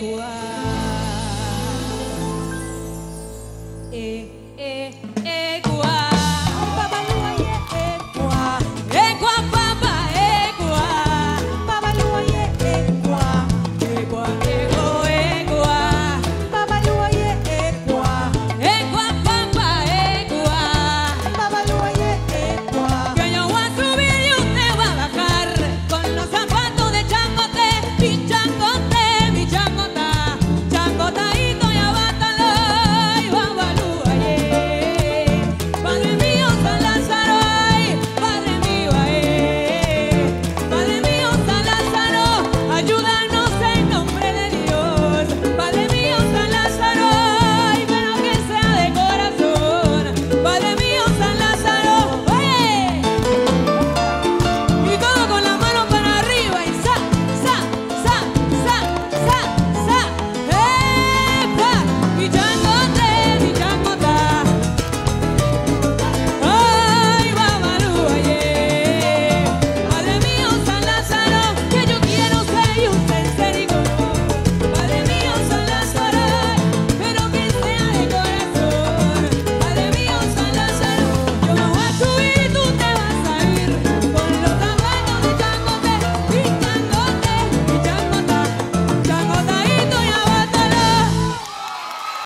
Why?